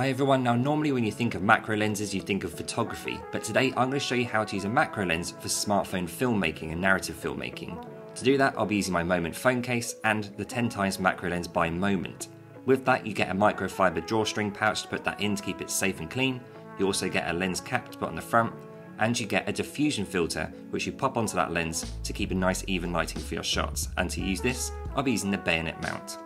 Hi everyone, now normally when you think of macro lenses you think of photography, but today I'm going to show you how to use a macro lens for smartphone filmmaking and narrative filmmaking. To do that I'll be using my Moment phone case and the 10 times macro lens by Moment. With that you get a microfiber drawstring pouch to put that in to keep it safe and clean, you also get a lens cap to put on the front, and you get a diffusion filter which you pop onto that lens to keep a nice even lighting for your shots, and to use this I'll be using the bayonet mount.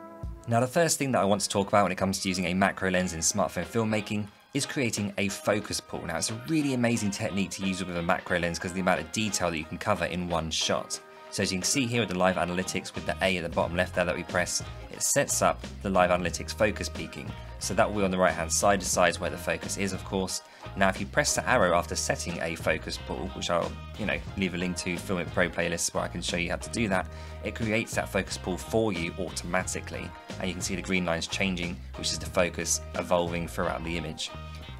Now the first thing that I want to talk about when it comes to using a macro lens in smartphone filmmaking is creating a focus pull. Now it's a really amazing technique to use with a macro lens because of the amount of detail that you can cover in one shot. So as you can see here with the live analytics with the A at the bottom left there that we press, it sets up the live analytics focus peaking. So that will be on the right hand side, decides where the focus is of course. Now if you press the arrow after setting a focus pull, which I'll you know leave a link to Filmic Pro playlists where I can show you how to do that, it creates that focus pull for you automatically. And you can see the green lines changing, which is the focus evolving throughout the image.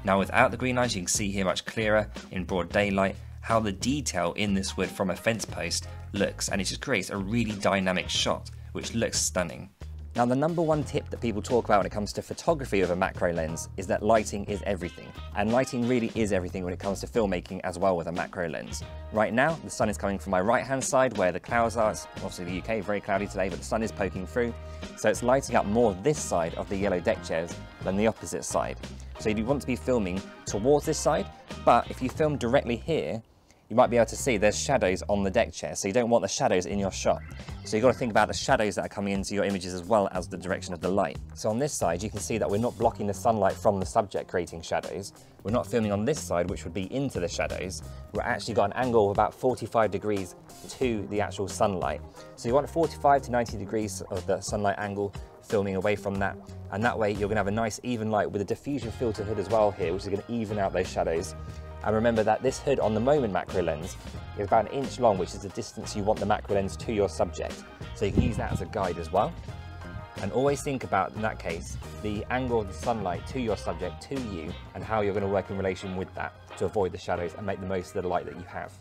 Now without the green lines you can see here much clearer in broad daylight how the detail in this wood from a fence post looks and it just creates a really dynamic shot which looks stunning. Now the number one tip that people talk about when it comes to photography with a macro lens is that lighting is everything. And lighting really is everything when it comes to filmmaking as well with a macro lens. Right now, the sun is coming from my right hand side where the clouds are. It's obviously the UK, very cloudy today, but the sun is poking through. So it's lighting up more this side of the yellow deck chairs than the opposite side. So you want to be filming towards this side, but if you film directly here, you might be able to see there's shadows on the deck chair, so you don't want the shadows in your shot. So you've got to think about the shadows that are coming into your images as well as the direction of the light. So on this side, you can see that we're not blocking the sunlight from the subject creating shadows. We're not filming on this side, which would be into the shadows. We're actually got an angle of about 45 degrees to the actual sunlight. So you want 45 to 90 degrees of the sunlight angle filming away from that. And that way you're gonna have a nice even light with a diffusion filter hood as well here, which is gonna even out those shadows. And remember that this hood on the Moment macro lens is about an inch long, which is the distance you want the macro lens to your subject. So you can use that as a guide as well. And always think about, in that case, the angle of the sunlight to your subject, to you, and how you're going to work in relation with that to avoid the shadows and make the most of the light that you have.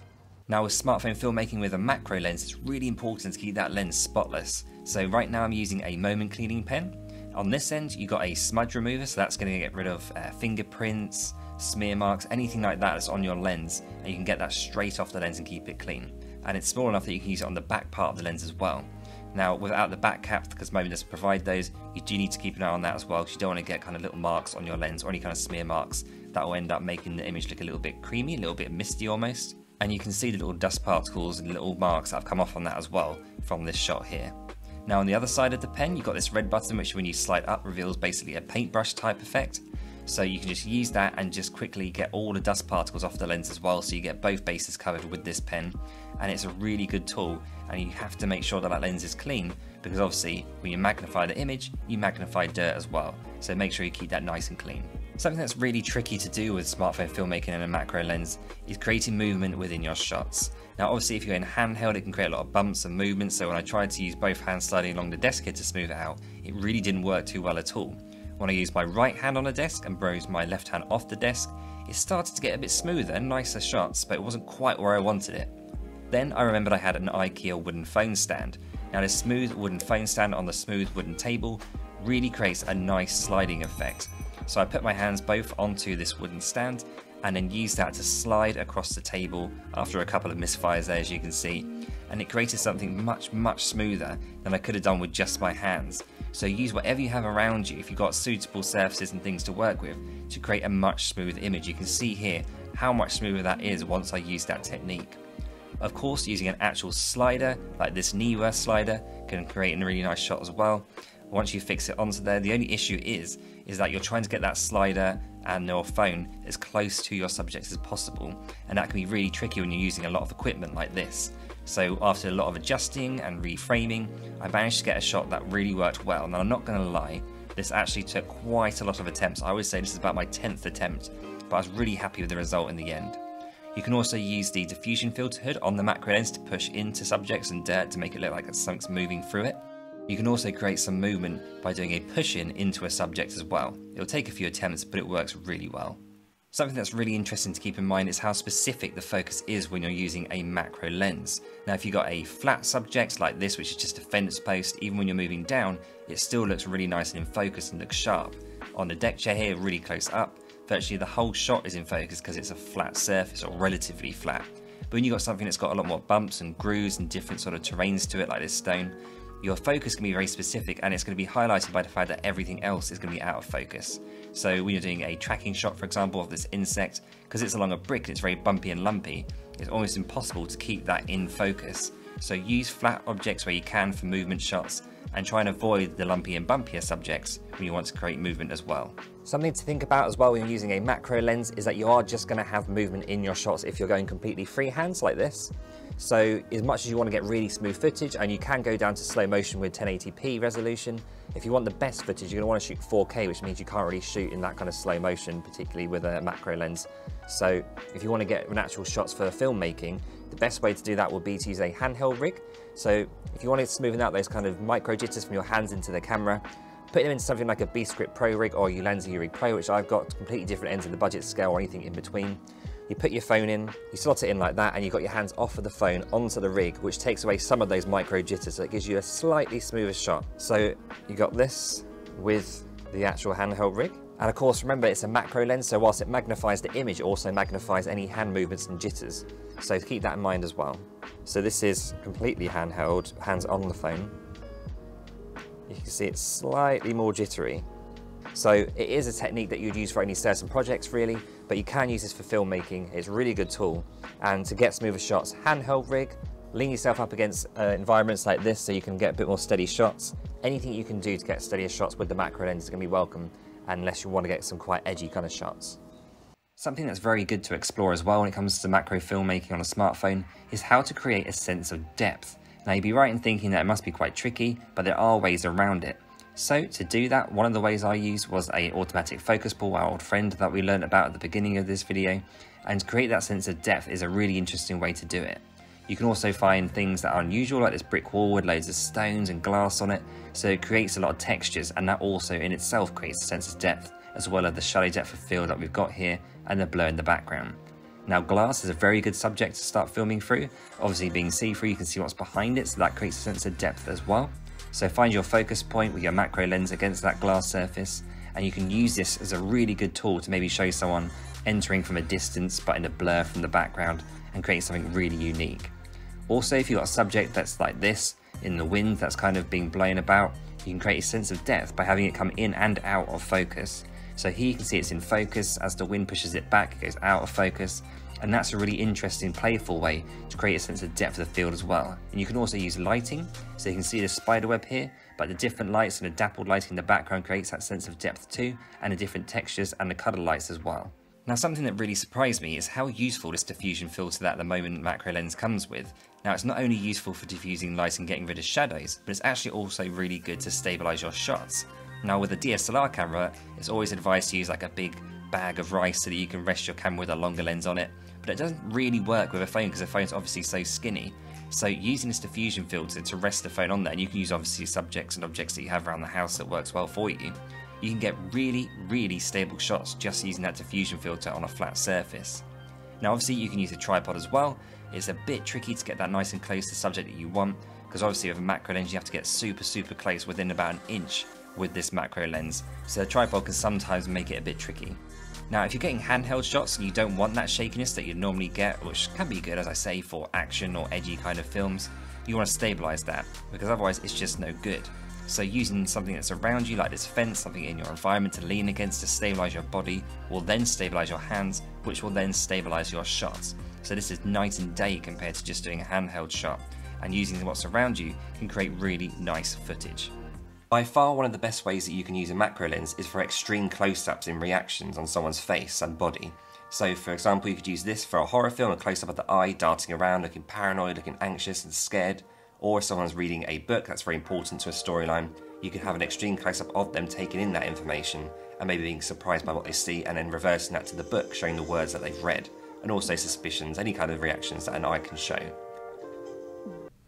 Now with smartphone filmmaking with a macro lens, it's really important to keep that lens spotless. So right now I'm using a moment cleaning pen. On this end, you've got a smudge remover, so that's going to get rid of uh, fingerprints, smear marks, anything like that that's on your lens, and you can get that straight off the lens and keep it clean. And it's small enough that you can use it on the back part of the lens as well. Now, without the back cap, because Moment doesn't provide those, you do need to keep an eye on that as well, because you don't want to get kind of little marks on your lens or any kind of smear marks that will end up making the image look a little bit creamy, a little bit misty almost. And you can see the little dust particles and little marks that have come off on that as well from this shot here. Now on the other side of the pen, you've got this red button, which when you slide up reveals basically a paintbrush type effect. So you can just use that and just quickly get all the dust particles off the lens as well. So you get both bases covered with this pen and it's a really good tool and you have to make sure that that lens is clean because obviously when you magnify the image, you magnify dirt as well. So make sure you keep that nice and clean. Something that's really tricky to do with smartphone filmmaking and a macro lens is creating movement within your shots. Now obviously if you're in handheld it can create a lot of bumps and movements so when I tried to use both hands sliding along the desk here to smooth it out, it really didn't work too well at all. When I used my right hand on the desk and rose my left hand off the desk, it started to get a bit smoother and nicer shots, but it wasn't quite where I wanted it. Then I remembered I had an IKEA wooden phone stand. Now this smooth wooden phone stand on the smooth wooden table really creates a nice sliding effect. So I put my hands both onto this wooden stand and then used that to slide across the table after a couple of misfires there as you can see and it created something much much smoother than I could have done with just my hands so use whatever you have around you if you've got suitable surfaces and things to work with to create a much smoother image. You can see here how much smoother that is once I use that technique. Of course, using an actual slider, like this Neewer slider, can create a really nice shot as well. Once you fix it onto there, the only issue is, is that you're trying to get that slider and your phone as close to your subject as possible, and that can be really tricky when you're using a lot of equipment like this. So after a lot of adjusting and reframing, I managed to get a shot that really worked well. Now I'm not going to lie, this actually took quite a lot of attempts. I would say this is about my 10th attempt, but I was really happy with the result in the end. You can also use the diffusion filter hood on the macro lens to push into subjects and dirt to make it look like something's moving through it. You can also create some movement by doing a push in into a subject as well. It'll take a few attempts, but it works really well. Something that's really interesting to keep in mind is how specific the focus is when you're using a macro lens. Now if you've got a flat subject like this which is just a fence post, even when you're moving down, it still looks really nice and in focus and looks sharp. on the deck chair here, really close up, virtually the whole shot is in focus because it's a flat surface or relatively flat. But when you've got something that's got a lot more bumps and grooves and different sort of terrains to it, like this stone, your focus can be very specific and it's going to be highlighted by the fact that everything else is going to be out of focus. So when you're doing a tracking shot, for example, of this insect, because it's along a brick and it's very bumpy and lumpy, it's almost impossible to keep that in focus. So use flat objects where you can for movement shots and try and avoid the lumpy and bumpier subjects when you want to create movement as well. Something to think about as well when using a macro lens is that you are just going to have movement in your shots if you're going completely freehand like this. So as much as you want to get really smooth footage, and you can go down to slow motion with 1080p resolution, if you want the best footage, you're going to want to shoot 4K, which means you can't really shoot in that kind of slow motion, particularly with a macro lens. So if you want to get natural shots for filmmaking, the best way to do that would be to use a handheld rig. So if you want to smoothen out those kind of micro jitters from your hands into the camera, put them into something like a Beastgrip Pro rig or Ulanzi Urig Pro, which I've got completely different ends of the budget scale or anything in between. You put your phone in, you slot it in like that, and you've got your hands off of the phone onto the rig, which takes away some of those micro jitters, so it gives you a slightly smoother shot. So you got this with the actual handheld rig. And of course, remember it's a macro lens, so whilst it magnifies the image, it also magnifies any hand movements and jitters. So keep that in mind as well. So this is completely handheld, hands on the phone. You can see it's slightly more jittery. So it is a technique that you'd use for any certain projects really, but you can use this for filmmaking. It's a really good tool. And to get smoother shots, handheld rig, lean yourself up against uh, environments like this so you can get a bit more steady shots. Anything you can do to get steadier shots with the macro lens is going to be welcome, unless you want to get some quite edgy kind of shots. Something that's very good to explore as well when it comes to macro filmmaking on a smartphone is how to create a sense of depth. Now you'd be right in thinking that it must be quite tricky, but there are ways around it. So to do that, one of the ways I used was a automatic focus pull, our old friend that we learned about at the beginning of this video. And to create that sense of depth is a really interesting way to do it. You can also find things that are unusual, like this brick wall with loads of stones and glass on it, so it creates a lot of textures, and that also in itself creates a sense of depth, as well as the shallow depth of field that we've got here, and the blur in the background. Now glass is a very good subject to start filming through, obviously being see-through you can see what's behind it, so that creates a sense of depth as well. So find your focus point with your macro lens against that glass surface and you can use this as a really good tool to maybe show someone entering from a distance but in a blur from the background and create something really unique. Also, if you've got a subject that's like this, in the wind that's kind of being blown about, you can create a sense of depth by having it come in and out of focus. So here you can see it's in focus, as the wind pushes it back, it goes out of focus, and that's a really interesting, playful way to create a sense of depth of the field as well. And you can also use lighting, so you can see the spider web here, but the different lights and the dappled lighting in the background creates that sense of depth too, and the different textures and the colour lights as well. Now something that really surprised me is how useful this diffusion filter that the moment macro lens comes with. Now it's not only useful for diffusing light and getting rid of shadows, but it's actually also really good to stabilise your shots. Now with a DSLR camera, it's always advised to use like a big bag of rice so that you can rest your camera with a longer lens on it, but it doesn't really work with a phone because the phone's obviously so skinny. So using this diffusion filter to rest the phone on there, and you can use obviously subjects and objects that you have around the house that works well for you, you can get really, really stable shots just using that diffusion filter on a flat surface. Now obviously you can use a tripod as well, it's a bit tricky to get that nice and close to the subject that you want, because obviously with a macro lens you have to get super super close within about an inch with this macro lens, so a tripod can sometimes make it a bit tricky. Now, if you're getting handheld shots and you don't want that shakiness that you'd normally get, which can be good, as I say, for action or edgy kind of films, you want to stabilize that, because otherwise it's just no good. So using something that's around you, like this fence, something in your environment to lean against to stabilize your body, will then stabilize your hands, which will then stabilize your shots. So this is night and day compared to just doing a handheld shot, and using what's around you can create really nice footage. By far one of the best ways that you can use a macro lens is for extreme close-ups in reactions on someone's face and body. So for example you could use this for a horror film, a close-up of the eye darting around looking paranoid, looking anxious and scared, or if someone's reading a book that's very important to a storyline, you could have an extreme close-up of them taking in that information and maybe being surprised by what they see and then reversing that to the book, showing the words that they've read, and also suspicions, any kind of reactions that an eye can show.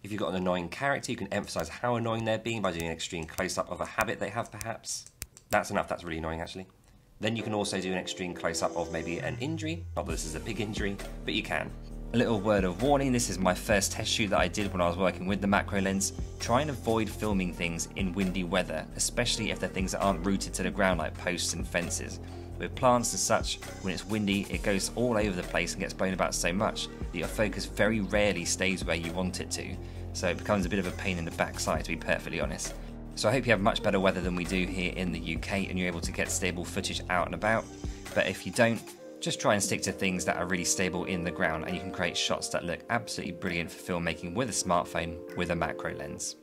If you've got an annoying character, you can emphasize how annoying they're being by doing an extreme close-up of a habit they have, perhaps. That's enough, that's really annoying, actually. Then you can also do an extreme close-up of maybe an injury. Not that this is a big injury, but you can. A little word of warning this is my first test shoot that I did when I was working with the macro lens. Try and avoid filming things in windy weather, especially if they're things that aren't rooted to the ground like posts and fences. With plants and such, when it's windy, it goes all over the place and gets blown about so much that your focus very rarely stays where you want it to. So it becomes a bit of a pain in the backside, to be perfectly honest. So I hope you have much better weather than we do here in the UK and you're able to get stable footage out and about. But if you don't, just try and stick to things that are really stable in the ground and you can create shots that look absolutely brilliant for filmmaking with a smartphone with a macro lens.